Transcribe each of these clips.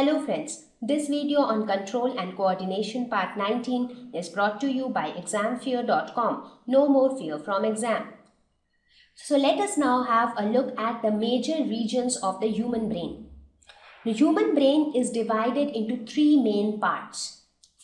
Hello friends, this video on control and coordination part 19 is brought to you by examfear.com. No more fear from exam. So let us now have a look at the major regions of the human brain. The human brain is divided into three main parts.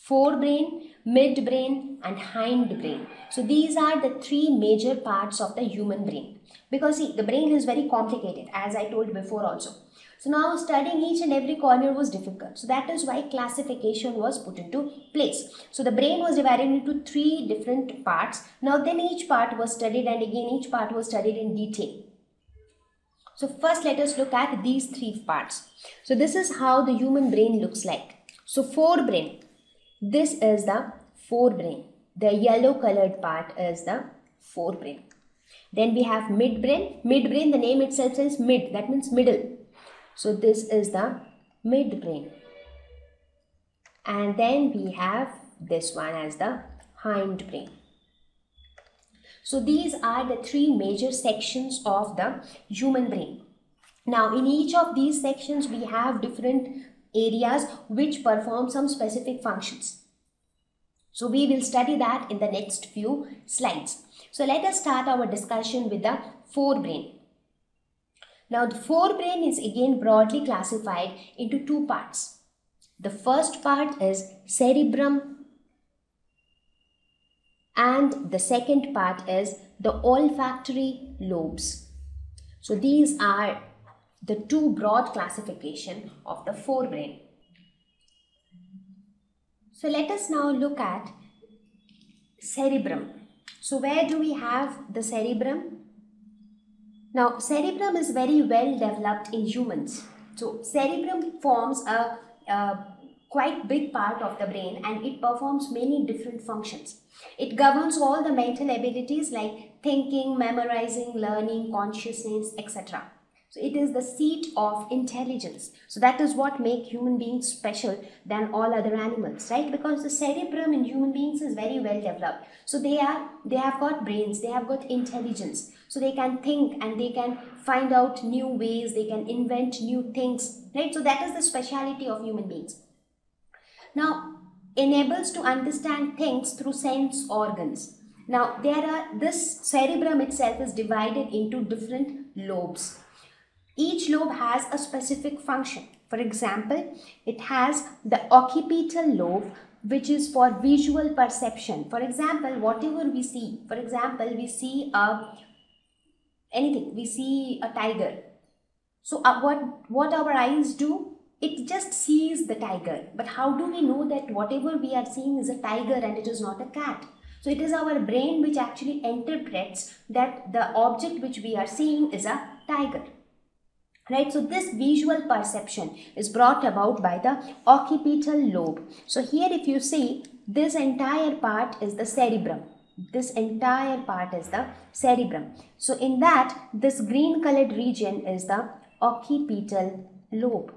Forebrain, midbrain and hindbrain. So these are the three major parts of the human brain. Because see, the brain is very complicated as I told before also. So now studying each and every corner was difficult. So that is why classification was put into place. So the brain was divided into three different parts. Now then each part was studied and again each part was studied in detail. So first let us look at these three parts. So this is how the human brain looks like. So forebrain. This is the forebrain. The yellow colored part is the forebrain. Then we have midbrain. Midbrain, the name itself says mid. That means middle. So this is the midbrain. And then we have this one as the hindbrain. So these are the three major sections of the human brain. Now in each of these sections we have different areas which perform some specific functions. So we will study that in the next few slides. So let us start our discussion with the forebrain. Now the forebrain is again broadly classified into two parts. The first part is cerebrum and the second part is the olfactory lobes. So these are the two broad classification of the forebrain. So let us now look at cerebrum. So where do we have the cerebrum? Now, cerebrum is very well developed in humans. So, cerebrum forms a, a quite big part of the brain and it performs many different functions. It governs all the mental abilities like thinking, memorizing, learning, consciousness, etc. So it is the seat of intelligence. So that is what make human beings special than all other animals, right? Because the cerebrum in human beings is very well developed. So they are they have got brains, they have got intelligence. So they can think and they can find out new ways, they can invent new things, right? So that is the speciality of human beings. Now, enables to understand things through sense organs. Now, there are this cerebrum itself is divided into different lobes. Each lobe has a specific function. For example, it has the occipital lobe which is for visual perception. For example, whatever we see, for example, we see a anything, we see a tiger. So uh, what, what our eyes do? It just sees the tiger. But how do we know that whatever we are seeing is a tiger and it is not a cat? So it is our brain which actually interprets that the object which we are seeing is a tiger right so this visual perception is brought about by the occipital lobe. So here if you see this entire part is the cerebrum. This entire part is the cerebrum. So in that this green colored region is the occipital lobe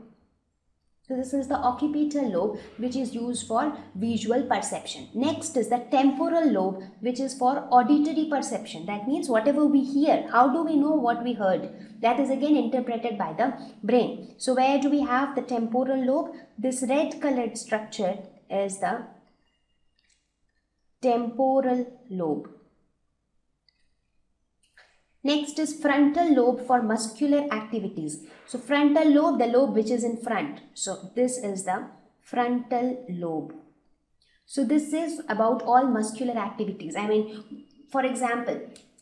so this is the occipital lobe which is used for visual perception. Next is the temporal lobe which is for auditory perception. That means whatever we hear, how do we know what we heard? That is again interpreted by the brain. So where do we have the temporal lobe? This red colored structure is the temporal lobe. Next is frontal lobe for muscular activities. So frontal lobe, the lobe which is in front. So this is the frontal lobe. So this is about all muscular activities. I mean, for example,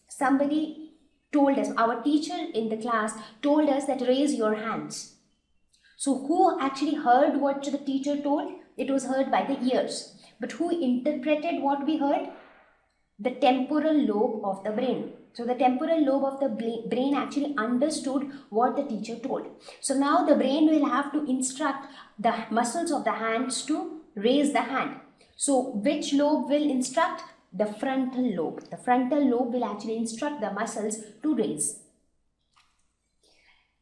somebody told us, our teacher in the class told us that raise your hands. So who actually heard what the teacher told? It was heard by the ears. But who interpreted what we heard? The temporal lobe of the brain. So the temporal lobe of the brain actually understood what the teacher told. So now the brain will have to instruct the muscles of the hands to raise the hand. So which lobe will instruct? The frontal lobe. The frontal lobe will actually instruct the muscles to raise.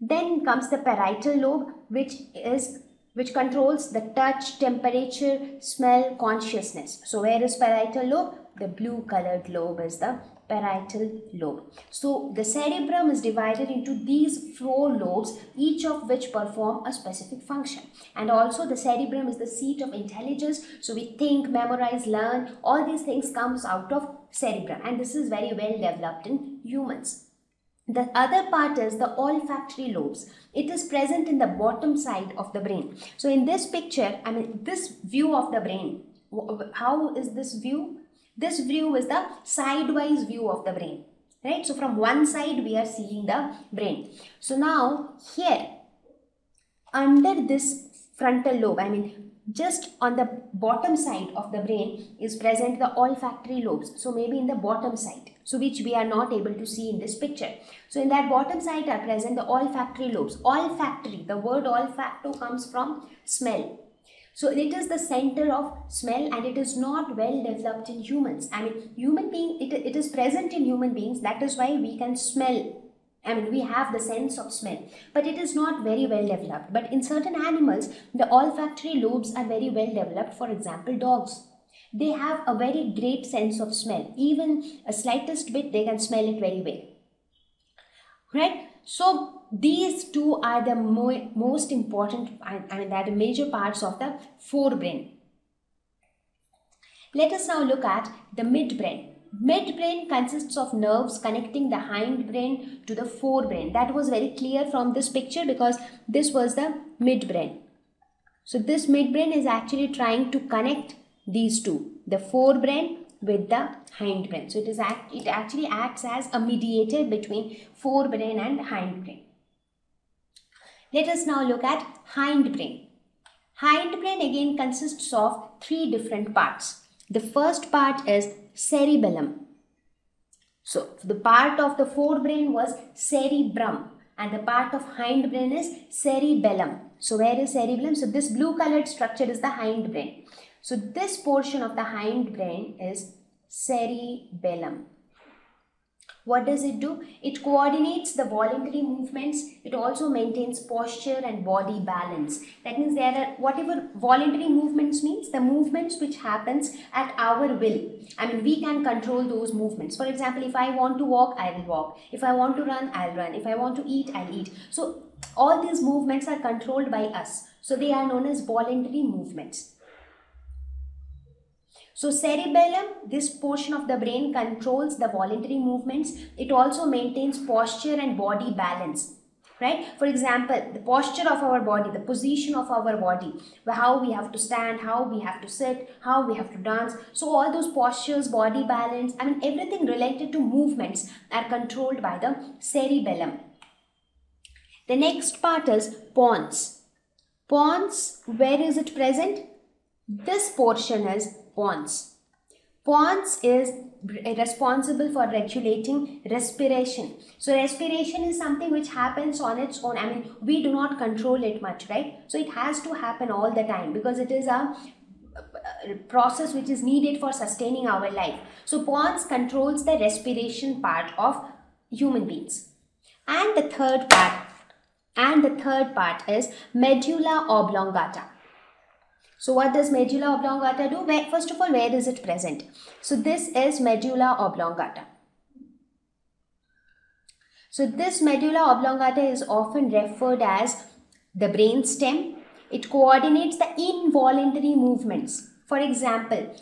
Then comes the parietal lobe which is which controls the touch, temperature, smell, consciousness. So where is parietal lobe? The blue colored lobe is the parietal lobe. So the cerebrum is divided into these four lobes, each of which perform a specific function. And also the cerebrum is the seat of intelligence. So we think, memorize, learn, all these things comes out of cerebrum. And this is very well developed in humans. The other part is the olfactory lobes. It is present in the bottom side of the brain. So in this picture, I mean this view of the brain, how is this view? This view is the sidewise view of the brain. Right? So from one side we are seeing the brain. So now here under this frontal lobe, I mean just on the bottom side of the brain is present the olfactory lobes. So maybe in the bottom side. So which we are not able to see in this picture. So in that bottom side are present the olfactory lobes. Olfactory, the word olfacto comes from smell. So it is the center of smell and it is not well developed in humans. I mean, human being, it, it is present in human beings. That is why we can smell. I mean, we have the sense of smell, but it is not very well developed. But in certain animals, the olfactory lobes are very well developed. For example, dogs. They have a very great sense of smell. Even a slightest bit, they can smell it very well. Right? So these two are the mo most important, I, I mean, the major parts of the forebrain. Let us now look at the midbrain. Midbrain consists of nerves connecting the hindbrain to the forebrain. That was very clear from this picture because this was the midbrain. So this midbrain is actually trying to connect these two, the forebrain with the hindbrain. So it is act, it actually acts as a mediator between forebrain and hindbrain. Let us now look at hindbrain. Hindbrain again consists of three different parts. The first part is cerebellum. So the part of the forebrain was cerebrum and the part of hindbrain is cerebellum. So where is cerebellum? So this blue colored structure is the hindbrain. So this portion of the hindbrain is cerebellum. What does it do? It coordinates the voluntary movements. It also maintains posture and body balance. That means there are whatever voluntary movements means the movements which happens at our will. I mean we can control those movements. For example, if I want to walk, I will walk. If I want to run, I'll run. If I want to eat, I'll eat. So all these movements are controlled by us. So they are known as voluntary movements. So cerebellum, this portion of the brain controls the voluntary movements. It also maintains posture and body balance. Right? For example, the posture of our body, the position of our body, how we have to stand, how we have to sit, how we have to dance. So all those postures, body balance, I mean everything related to movements are controlled by the cerebellum. The next part is pons. Pons, where is it present? This portion is pons. Pons is responsible for regulating respiration. So respiration is something which happens on its own. I mean, we do not control it much, right? So it has to happen all the time because it is a process which is needed for sustaining our life. So pons controls the respiration part of human beings. And the third part, and the third part is medulla oblongata. So what does medulla oblongata do? Where, first of all, where is it present? So this is medulla oblongata. So this medulla oblongata is often referred as the brain stem. It coordinates the involuntary movements. For example,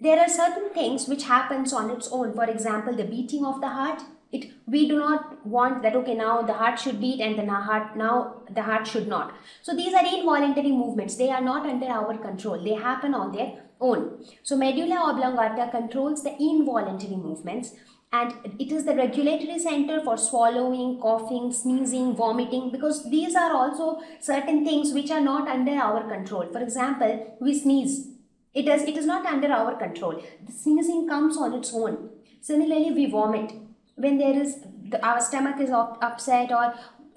there are certain things which happens on its own. For example, the beating of the heart, it we do not want that okay now the heart should beat and the heart now the heart should not. So these are involuntary movements. They are not under our control. They happen on their own. So medulla oblongata controls the involuntary movements and it is the regulatory center for swallowing coughing sneezing vomiting because these are also certain things which are not under our control. For example we sneeze. It is it is not under our control. The sneezing comes on its own. Similarly we vomit when there is the, our stomach is up, upset or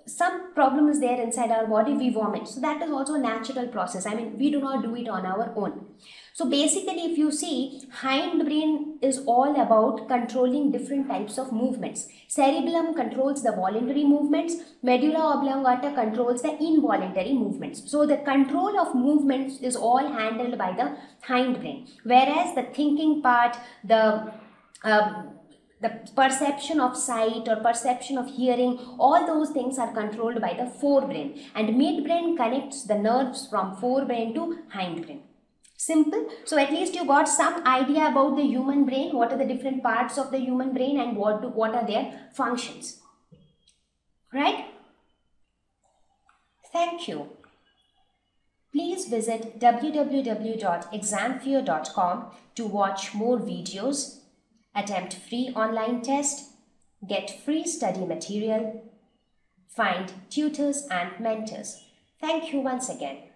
some problem is there inside our body we vomit. So that is also a natural process. I mean we do not do it on our own. So basically if you see hindbrain is all about controlling different types of movements. Cerebellum controls the voluntary movements. Medulla oblongata controls the involuntary movements. So the control of movements is all handled by the hindbrain whereas the thinking part the uh, the perception of sight or perception of hearing, all those things are controlled by the forebrain. And midbrain connects the nerves from forebrain to hindbrain. Simple. So at least you got some idea about the human brain, what are the different parts of the human brain and what, do, what are their functions. Right? Thank you. Please visit www.examfear.com to watch more videos attempt free online test, get free study material, find tutors and mentors. Thank you once again.